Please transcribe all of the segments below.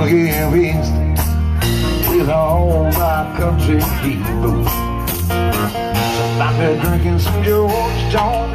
Gonna get wings with all my country people. I've been drinking some George Jones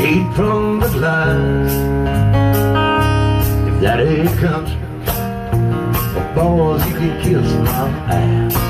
straight from the glass. If that ain't country, boys, you can kiss my ass.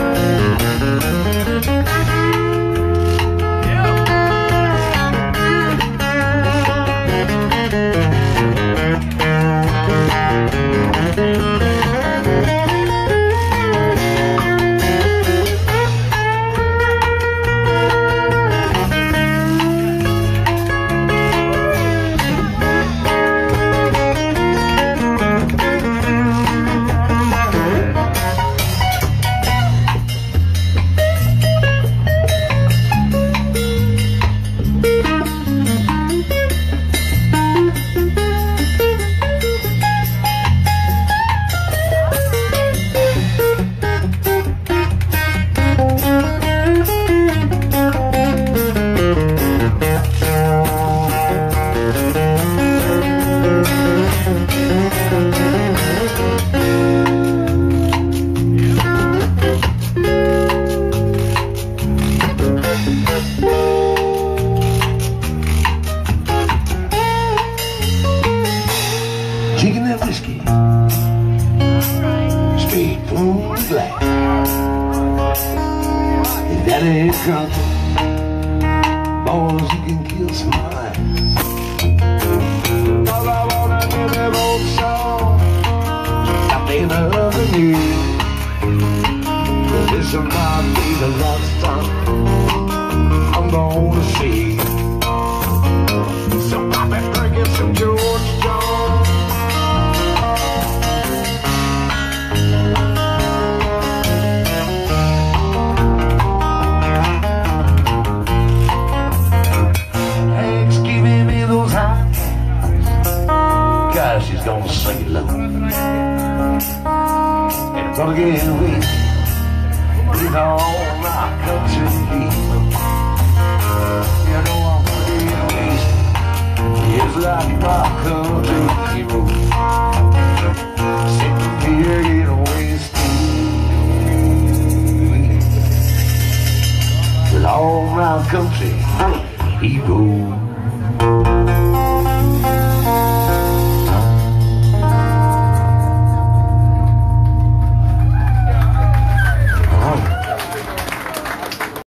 That whiskey straight from the. If that ain't country, boys, you can my ass. He's gonna sing along. And it's gonna get away with all my country. You know I'm bugging away. It's like my country hero. Sitting here getting wasted. all my country.